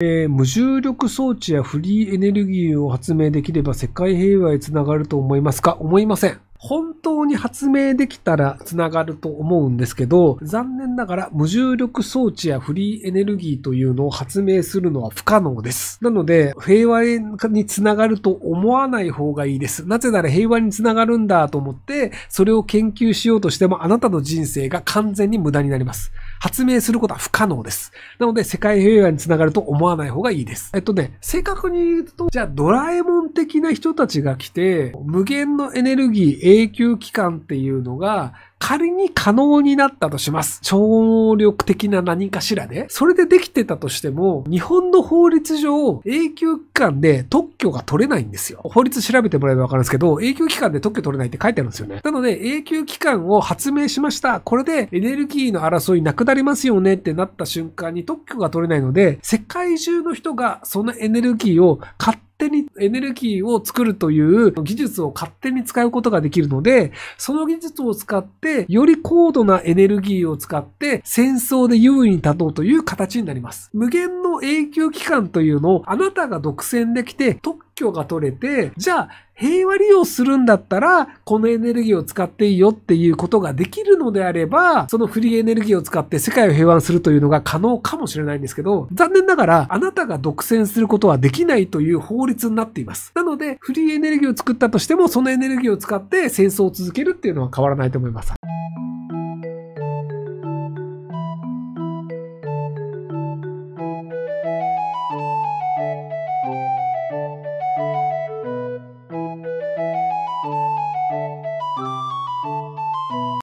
えー無重力装置やフリーエネルギーを発明できれば世界平和へつながると思いますか？思いません。本当に発明できたらつながると思うんですけど、残念ながら無重力装置やフリーエネルギーというのを発明するのは不可能です。なので、平和につながると思わない方がいいです。なぜなら平和につながるんだと思って、それを研究しようとしてもあなたの人生が完全に無駄になります。発明することは不可能です。なので、世界平和につながると思わない方がいいです。えっとね、正確に言うと、じゃあドラえもん的な人たちが来て、無限のエネルギー、永久期間っていうのが、仮に可能になったとします。超力的な何かしらで。それでできてたとしても、日本の法律上、永久期間で特許が取れないんですよ。法律調べてもらえばわかるんですけど、永久期間で特許取れないって書いてあるんですよね。なので、永久期間を発明しました。これでエネルギーの争いなくなりますよねってなった瞬間に特許が取れないので、世界中の人がそのエネルギーを勝手にエネルギーを作るという技術を勝手に使うことができるので、その技術を使って、より高度なエネルギーを使って、戦争で優位に立とうという形になります。無限の永久期間というのをあなたが独占できて、特許が取れて、じゃあ、平和利用するんだったら、このエネルギーを使っていいよっていうことができるのであれば、そのフリーエネルギーを使って世界を平和にするというのが可能かもしれないんですけど、残念ながら、あなたが独占することはできないという法律になっています。なので、フリーエネルギーを作ったとしても、そのエネルギーを使って戦争を続けるっていうのは変わらないと思います。